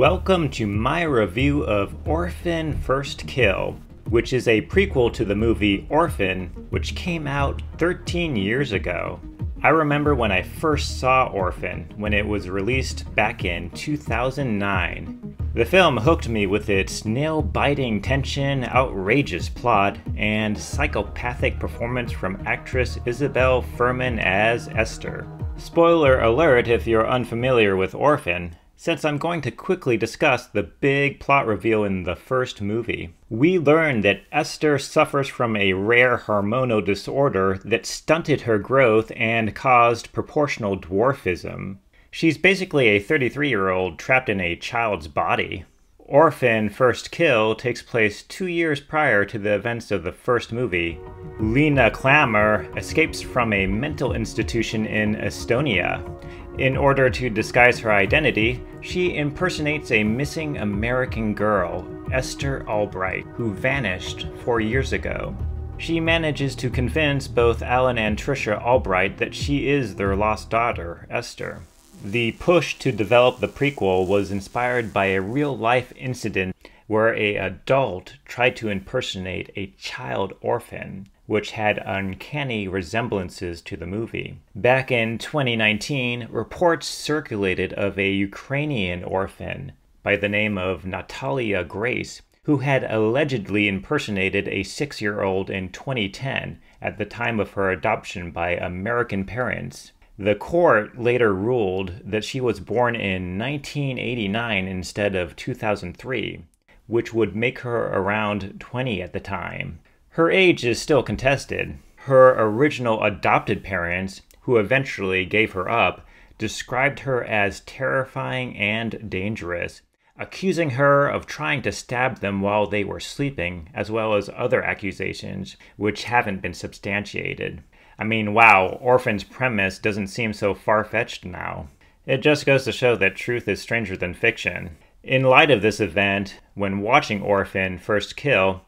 Welcome to my review of Orphan First Kill, which is a prequel to the movie Orphan, which came out 13 years ago. I remember when I first saw Orphan when it was released back in 2009. The film hooked me with its nail biting tension, outrageous plot, and psychopathic performance from actress Isabelle Fuhrman as Esther. Spoiler alert if you're unfamiliar with Orphan, since I'm going to quickly discuss the big plot reveal in the first movie. We learn that Esther suffers from a rare hormonal disorder that stunted her growth and caused proportional dwarfism. She's basically a 33 year old trapped in a child's body. Orphan First Kill takes place two years prior to the events of the first movie. Lena Klammer escapes from a mental institution in Estonia. In order to disguise her identity, she impersonates a missing American girl, Esther Albright, who vanished four years ago. She manages to convince both Alan and Tricia Albright that she is their lost daughter, Esther. The push to develop the prequel was inspired by a real life incident where a adult tried to impersonate a child orphan which had uncanny resemblances to the movie. Back in 2019, reports circulated of a Ukrainian orphan by the name of Natalia Grace who had allegedly impersonated a six year old in 2010 at the time of her adoption by American parents. The court later ruled that she was born in 1989 instead of 2003, which would make her around 20 at the time. Her age is still contested. Her original adopted parents, who eventually gave her up, described her as terrifying and dangerous, accusing her of trying to stab them while they were sleeping, as well as other accusations which haven't been substantiated. I mean, wow, Orphan's premise doesn't seem so far fetched now. It just goes to show that truth is stranger than fiction. In light of this event, when watching Orphan First Kill,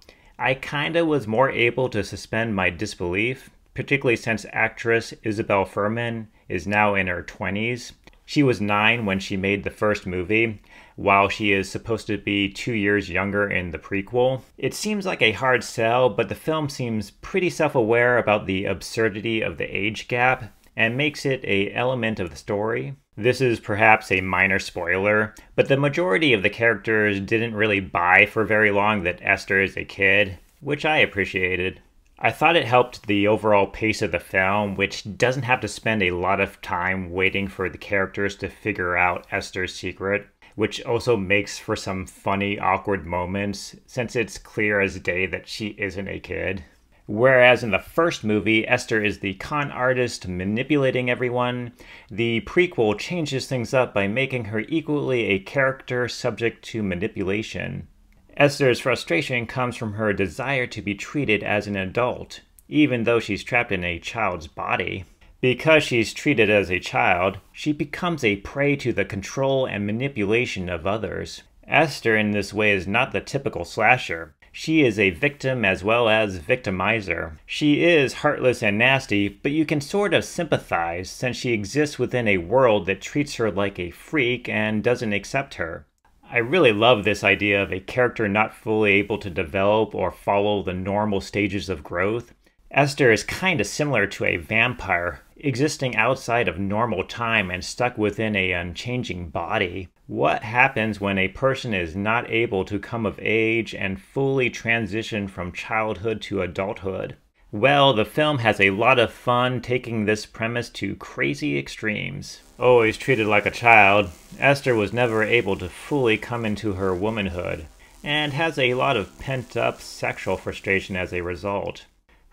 I kinda was more able to suspend my disbelief, particularly since actress Isabelle Fuhrman is now in her 20s. She was nine when she made the first movie, while she is supposed to be two years younger in the prequel. It seems like a hard sell, but the film seems pretty self aware about the absurdity of the age gap and makes it a element of the story. This is perhaps a minor spoiler, but the majority of the characters didn't really buy for very long that Esther is a kid, which I appreciated. I thought it helped the overall pace of the film, which doesn't have to spend a lot of time waiting for the characters to figure out Esther's secret, which also makes for some funny, awkward moments since it's clear as day that she isn't a kid. Whereas in the first movie, Esther is the con artist manipulating everyone, the prequel changes things up by making her equally a character subject to manipulation. Esther's frustration comes from her desire to be treated as an adult, even though she's trapped in a child's body. Because she's treated as a child, she becomes a prey to the control and manipulation of others. Esther, in this way, is not the typical slasher. She is a victim as well as victimizer. She is heartless and nasty, but you can sort of sympathize since she exists within a world that treats her like a freak and doesn't accept her. I really love this idea of a character not fully able to develop or follow the normal stages of growth. Esther is kind of similar to a vampire, existing outside of normal time and stuck within a unchanging body. What happens when a person is not able to come of age and fully transition from childhood to adulthood? Well, the film has a lot of fun taking this premise to crazy extremes. Always treated like a child, Esther was never able to fully come into her womanhood, and has a lot of pent up sexual frustration as a result.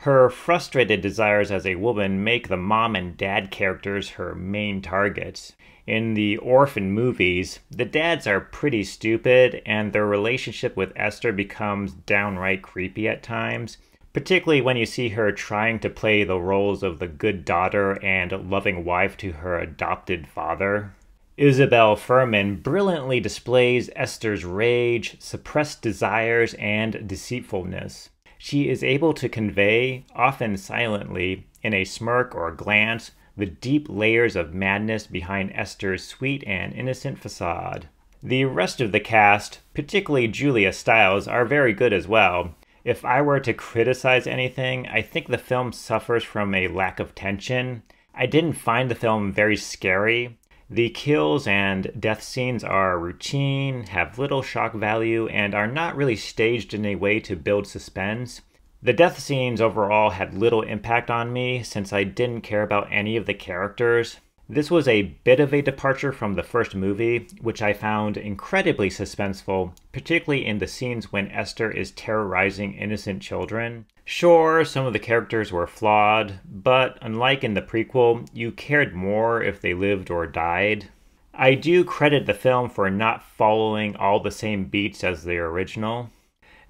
Her frustrated desires as a woman make the mom and dad characters her main targets, in the orphan movies, the dads are pretty stupid, and their relationship with Esther becomes downright creepy at times, particularly when you see her trying to play the roles of the good daughter and loving wife to her adopted father. Isabelle Fuhrman brilliantly displays Esther's rage, suppressed desires, and deceitfulness. She is able to convey, often silently, in a smirk or a glance, the deep layers of madness behind Esther's sweet and innocent facade. The rest of the cast, particularly Julia Stiles, are very good as well. If I were to criticize anything, I think the film suffers from a lack of tension. I didn't find the film very scary. The kills and death scenes are routine, have little shock value, and are not really staged in a way to build suspense. The death scenes overall had little impact on me since I didn't care about any of the characters. This was a bit of a departure from the first movie, which I found incredibly suspenseful, particularly in the scenes when Esther is terrorizing innocent children. Sure, some of the characters were flawed, but unlike in the prequel, you cared more if they lived or died. I do credit the film for not following all the same beats as the original.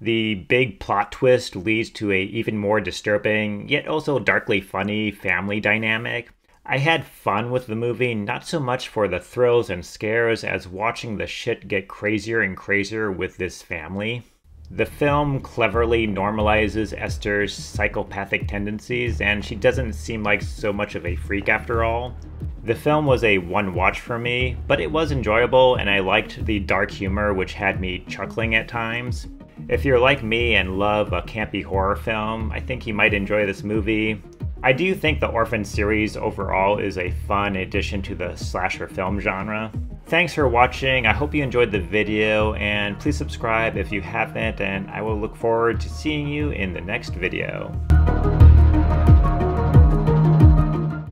The big plot twist leads to a even more disturbing, yet also darkly funny family dynamic. I had fun with the movie, not so much for the thrills and scares as watching the shit get crazier and crazier with this family. The film cleverly normalizes Esther's psychopathic tendencies, and she doesn't seem like so much of a freak after all. The film was a one watch for me, but it was enjoyable, and I liked the dark humor, which had me chuckling at times. If you're like me and love a campy horror film, I think you might enjoy this movie. I do think the Orphan series overall is a fun addition to the slasher film genre. Thanks for watching. I hope you enjoyed the video and please subscribe if you haven't and I will look forward to seeing you in the next video.